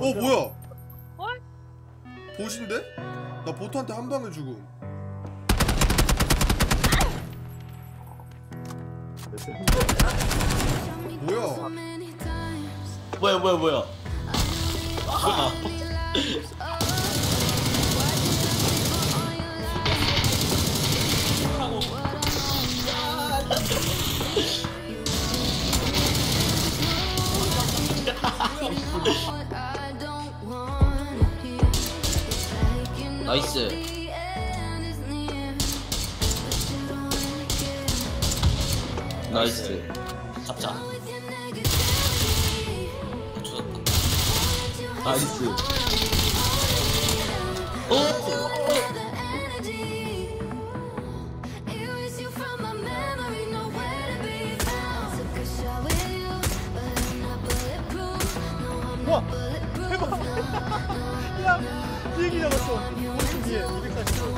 어 뭐야? 헐? 보신데? 나 보트한테 한 방에 죽음. 뭐야? 뭐야 뭐야 뭐야 나이스. 나이스. 잡자. 나이스. 오! 와 대박. 야 비행기 잡았어. 오른 뒤에 240.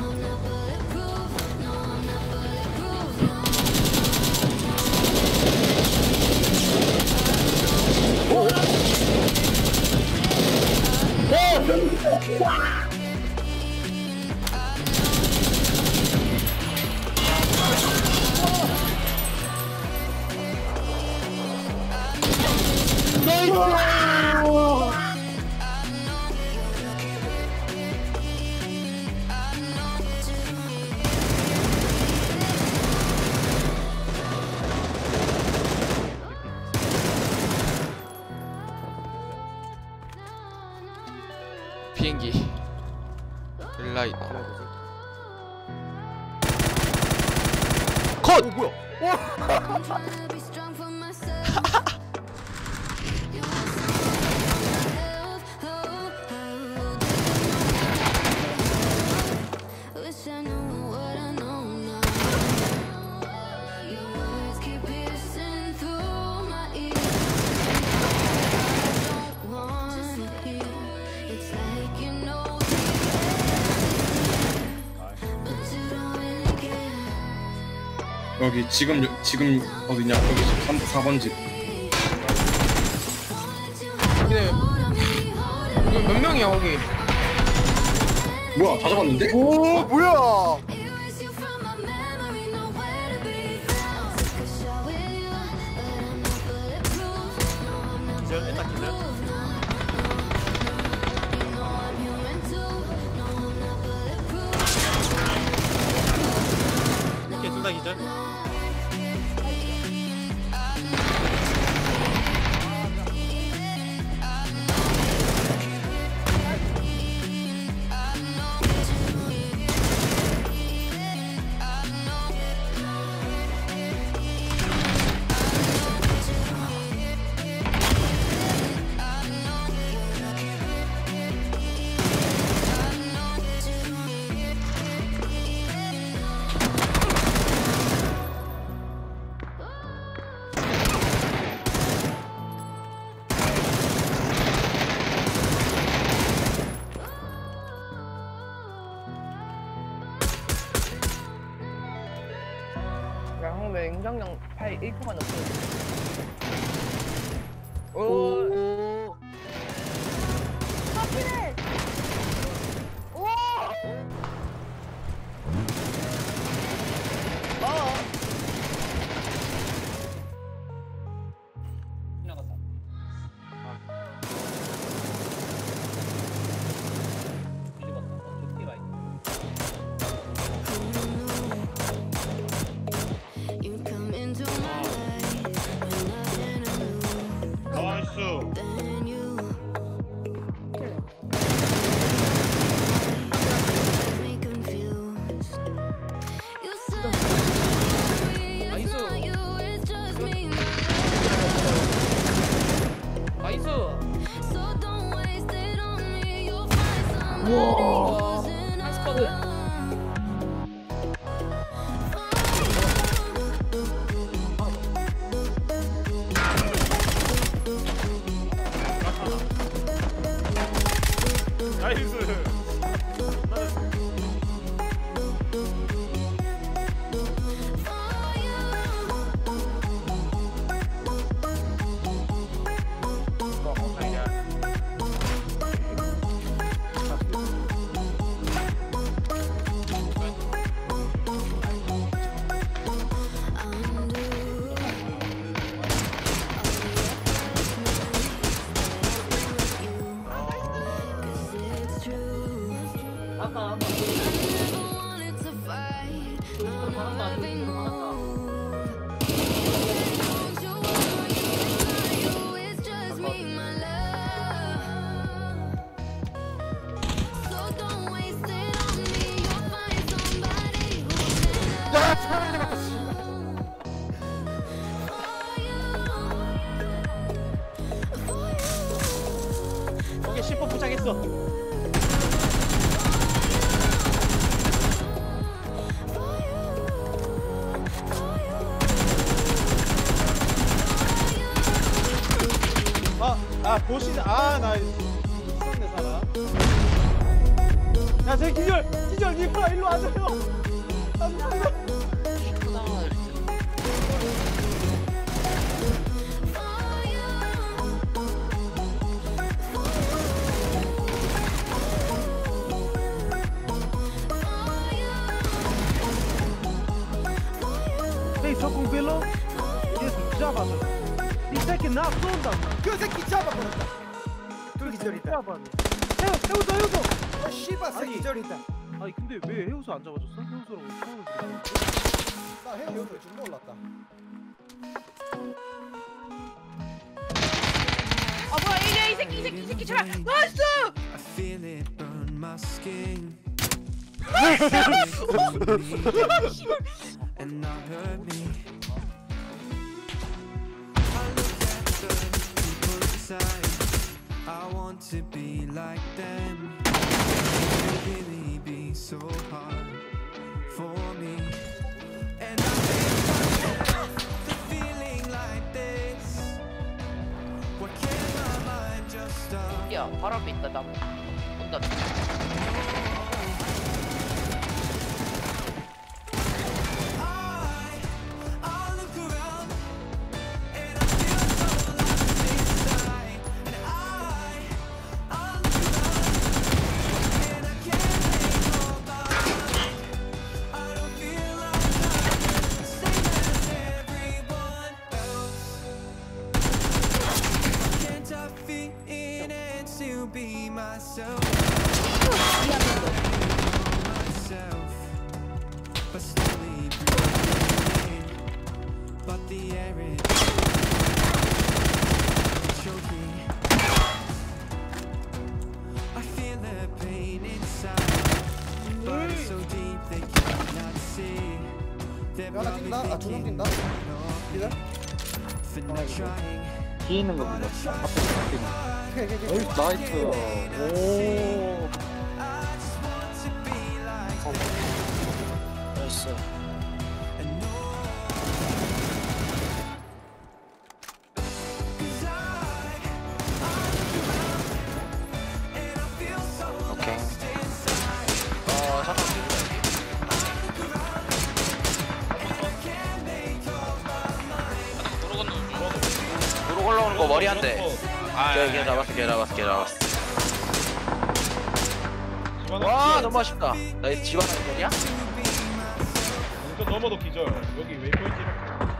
비행기 일라이너 컷! 오 뭐야? 여기 지금 지금 어디냐 여기 3, 4번 집 근데 몇 명이야 거기 뭐야 다 잡았는데? 오 뭐야? 기절 일단 기절. 오 형 냉장량 8 1%만 넣고. 오. Whoa. That's cool. Nice. 보시는 아나 죽었네 사람. 야, 제 기절, 기절, 니가 일로 와줘요. 안 돼. 새끼 잡아버렸다. 둘 기절이다. 해우, 해우소, 해우소. 아, 씨발 새 아니. 기절이다. 아니 근데 왜 해우소 안 잡아줬어? 처음에 그랬는데. 나 해우 여기 좀 올랐다. 아 뭐야 이게 이 새끼 이 새끼 이 새끼 제발 나이스 I feel it burn my skin. and not hurt me. Inside. I want to be like them. It really be so hard for me. And I feeling like this. Why can't my mind just stop? 뒤에 있는 거 보자. 어이, 나이스. 오. 머리 한대 걔, 걔 잡았어 걔 잡았어 걔 잡았어. 와 너무 아쉽다. 나이 집 하나 기절이야? 저 넘어도 기절. 여기 웨이포인트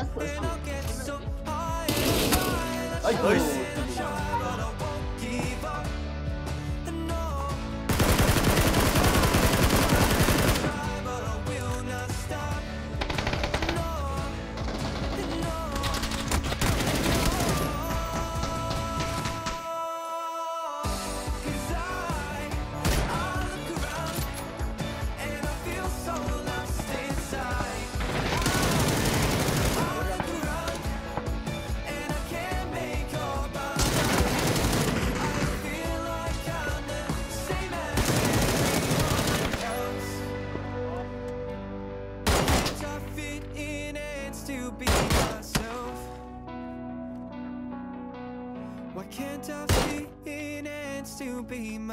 gonna try, and I'll get so high and high. 아이, 나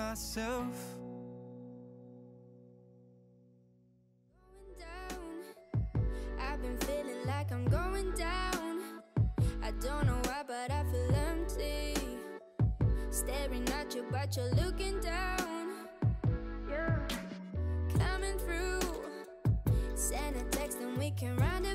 myself? I've been feeling like I'm going down. I don't know why, but I feel empty. Staring at you, but you're looking down. Yeah. Coming through. Send a text and we can run